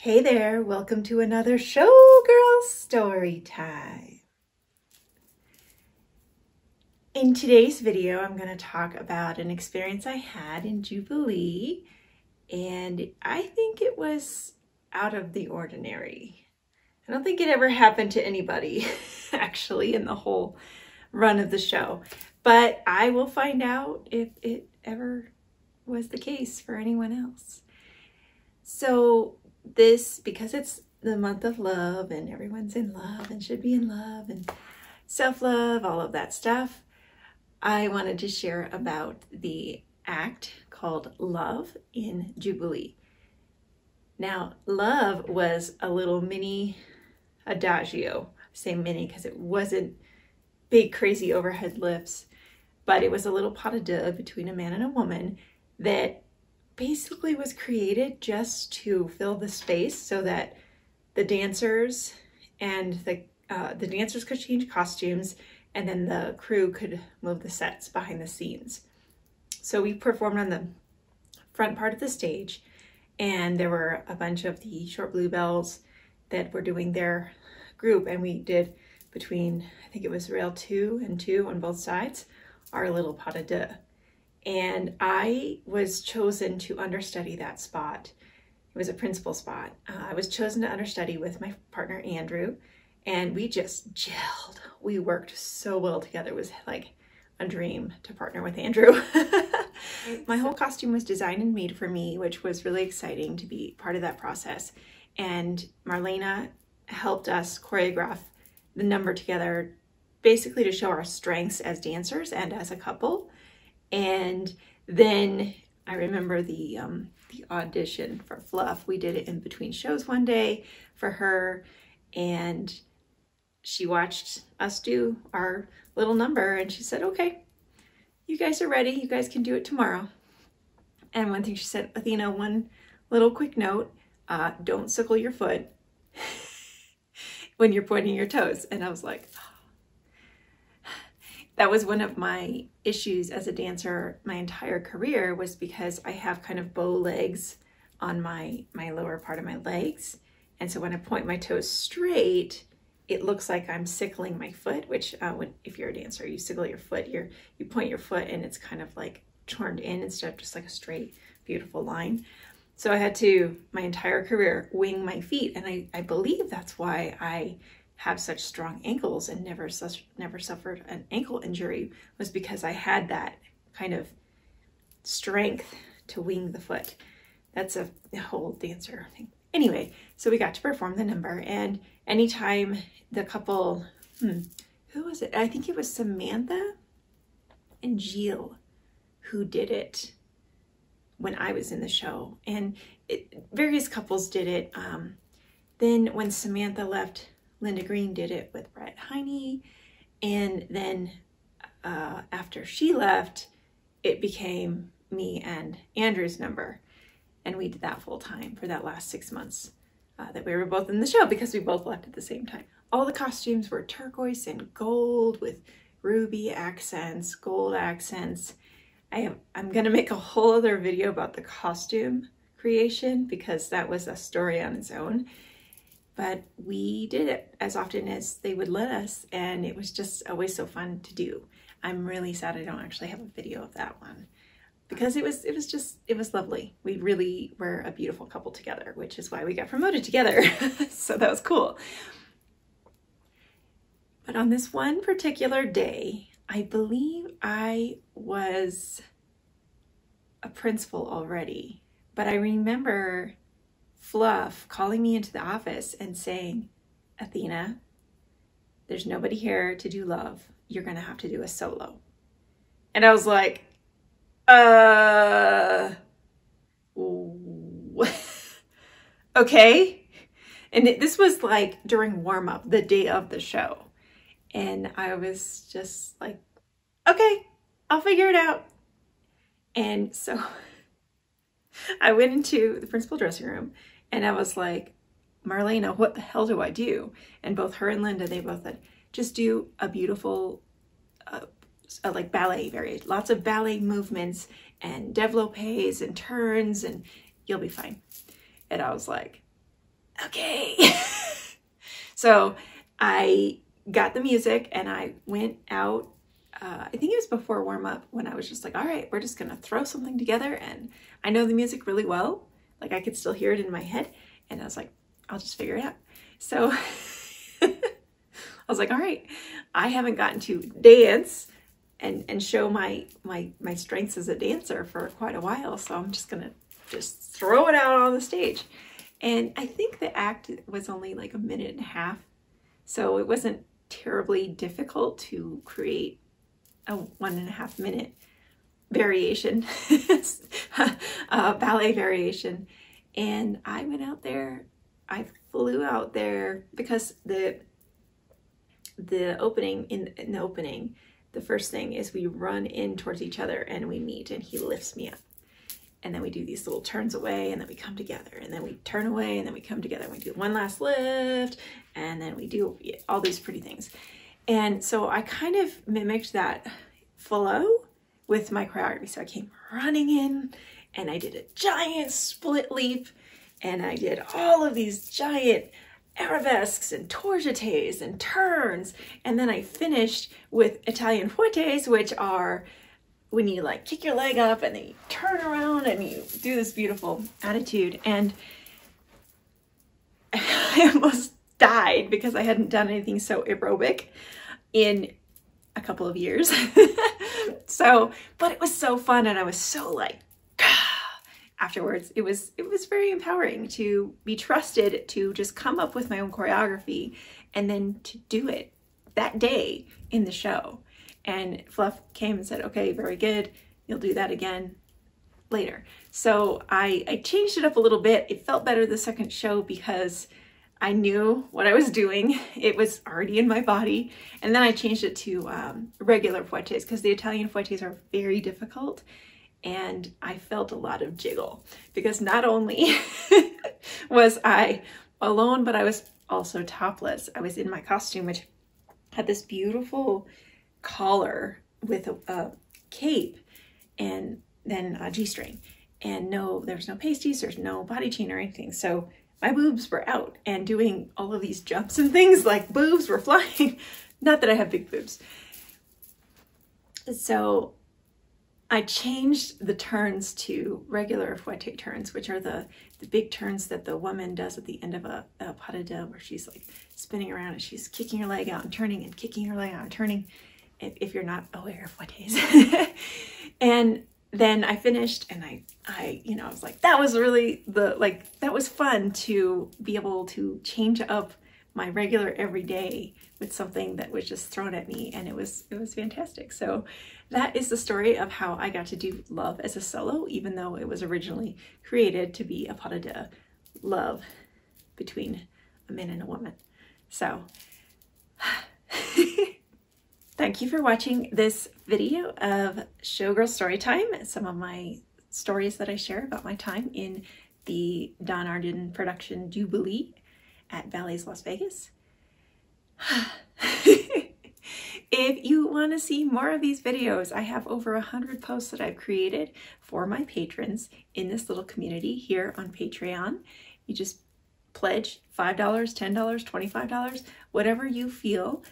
Hey there, welcome to another Showgirl Story Time. In today's video, I'm going to talk about an experience I had in Jubilee, and I think it was out of the ordinary. I don't think it ever happened to anybody, actually, in the whole run of the show, but I will find out if it ever was the case for anyone else. So this, because it's the month of love and everyone's in love and should be in love and self-love, all of that stuff, I wanted to share about the act called Love in Jubilee. Now, Love was a little mini adagio. I say mini because it wasn't big, crazy overhead lifts, but it was a little pas de deux between a man and a woman that basically was created just to fill the space so that the dancers and the uh, the dancers could change costumes and then the crew could move the sets behind the scenes. So we performed on the front part of the stage and there were a bunch of the short bluebells that were doing their group and we did between I think it was rail two and two on both sides our little pas de deux and I was chosen to understudy that spot. It was a principal spot. Uh, I was chosen to understudy with my partner Andrew, and we just gelled. We worked so well together. It was like a dream to partner with Andrew. my whole costume was designed and made for me, which was really exciting to be part of that process. And Marlena helped us choreograph the number together basically to show our strengths as dancers and as a couple. And then I remember the um, the audition for Fluff. We did it in between shows one day for her, and she watched us do our little number, and she said, "Okay, you guys are ready. You guys can do it tomorrow." And one thing she said, Athena, one little quick note: uh, don't sickle your foot when you're pointing your toes. And I was like, that was one of my issues as a dancer my entire career was because I have kind of bow legs on my my lower part of my legs. And so when I point my toes straight it looks like I'm sickling my foot which uh, when if you're a dancer you sickle your foot you you point your foot and it's kind of like turned in instead of just like a straight beautiful line. So I had to my entire career wing my feet. And I, I believe that's why I have such strong ankles and never such never suffered an ankle injury was because I had that kind of strength to wing the foot. That's a, a whole dancer thing. Anyway, so we got to perform the number and anytime the couple, hmm, who was it? I think it was Samantha and Jill who did it when I was in the show. And it, various couples did it. Um, then when Samantha left Linda Green did it with Brett Heine. And then uh, after she left, it became me and Andrew's number. And we did that full time for that last six months uh, that we were both in the show because we both left at the same time. All the costumes were turquoise and gold with ruby accents, gold accents. I am, I'm gonna make a whole other video about the costume creation because that was a story on its own but we did it as often as they would let us and it was just always so fun to do. I'm really sad I don't actually have a video of that one because it was it was just it was lovely. We really were a beautiful couple together, which is why we got promoted together. so that was cool. But on this one particular day, I believe I was a principal already, but I remember Fluff calling me into the office and saying, Athena, there's nobody here to do love. You're going to have to do a solo. And I was like, uh, okay. And this was like during warm up, the day of the show. And I was just like, okay, I'll figure it out. And so I went into the principal dressing room and I was like, Marlena, what the hell do I do? And both her and Linda, they both said, just do a beautiful, uh, uh, like ballet, very lots of ballet movements and developes and turns, and you'll be fine. And I was like, okay. so I got the music and I went out. Uh, I think it was before warm up when I was just like, all right, we're just to throw something together. And I know the music really well. Like I could still hear it in my head. And I was like, I'll just figure it out. So I was like, all right, I haven't gotten to dance and, and show my, my, my strengths as a dancer for quite a while. So I'm just to just throw it out on the stage. And I think the act was only like a minute and a half. So it wasn't terribly difficult to create a one and a half minute variation, ballet variation. And I went out there, I flew out there because the the opening in, in the opening, the first thing is we run in towards each other and we meet and he lifts me up. And then we do these little turns away and then we come together. And then we turn away and then we come together and we do one last lift and then we do all these pretty things and so i kind of mimicked that flow with my choreography so i came running in and i did a giant split leap and i did all of these giant arabesques and tour jetés and turns and then i finished with italian fouettes which are when you like kick your leg up and then you turn around and you do this beautiful attitude. And I almost died because I hadn't done anything so aerobic in a couple of years. so, but it was so fun and I was so like, afterwards it was it was very empowering to be trusted to just come up with my own choreography and then to do it that day in the show and Fluff came and said, okay, very good. You'll do that again later. So I, I changed it up a little bit. It felt better the second show because I knew what I was doing. It was already in my body. And then I changed it to um, regular fouettes because the Italian fouettes are very difficult. And I felt a lot of jiggle because not only was I alone, but I was also topless. I was in my costume, which had this beautiful collar with a, a cape and then a G-string. And no, there was no pasties, there's no body chain or anything. So my boobs were out and doing all of these jumps and things like boobs were flying. Not that I have big boobs. So I changed the turns to regular fouette turns, which are the, the big turns that the woman does at the end of a, a pas de deux, where she's like spinning around and she's kicking her leg out and turning and kicking her leg out and turning if, if you're not aware of what is. and then I finished and I, I, you know, I was like, that was really the, like, that was fun to be able to change up my regular everyday with something that was just thrown at me and it was, it was fantastic. So that is the story of how I got to do love as a solo, even though it was originally created to be a pas de deux love between a man and a woman. So Thank you for watching this video of Showgirl Storytime, some of my stories that I share about my time in the Don Arden production Jubilee at Bally's Las Vegas. if you want to see more of these videos, I have over a hundred posts that I've created for my patrons in this little community here on Patreon. You just pledge $5, $10, $25, whatever you feel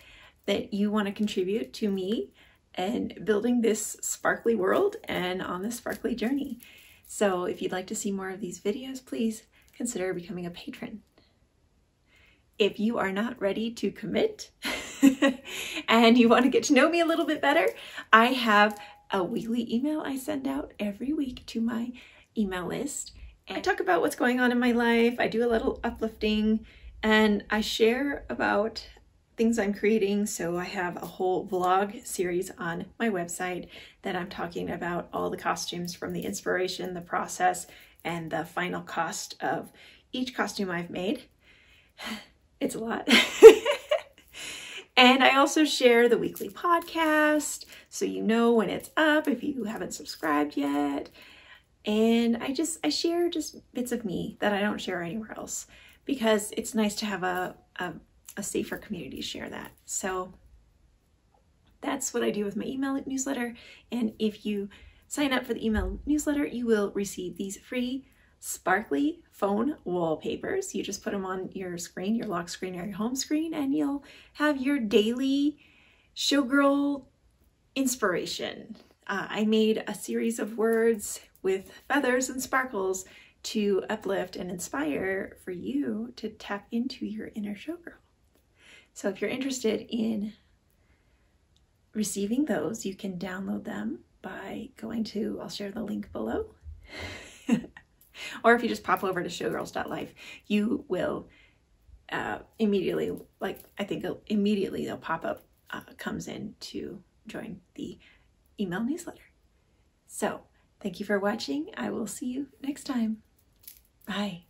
that you want to contribute to me and building this sparkly world and on this sparkly journey. So if you'd like to see more of these videos, please consider becoming a patron. If you are not ready to commit and you want to get to know me a little bit better, I have a weekly email I send out every week to my email list. I talk about what's going on in my life. I do a little uplifting and I share about things I'm creating. So I have a whole vlog series on my website that I'm talking about all the costumes from the inspiration, the process, and the final cost of each costume I've made. It's a lot. and I also share the weekly podcast so you know when it's up if you haven't subscribed yet. And I just, I share just bits of me that I don't share anywhere else because it's nice to have a, a a safer community share that. So that's what I do with my email newsletter. And if you sign up for the email newsletter, you will receive these free sparkly phone wallpapers. You just put them on your screen, your lock screen or your home screen, and you'll have your daily showgirl inspiration. Uh, I made a series of words with feathers and sparkles to uplift and inspire for you to tap into your inner showgirl. So if you're interested in receiving those, you can download them by going to, I'll share the link below. or if you just pop over to showgirls.life, you will uh, immediately, like I think immediately they'll pop up, uh, comes in to join the email newsletter. So thank you for watching. I will see you next time. Bye.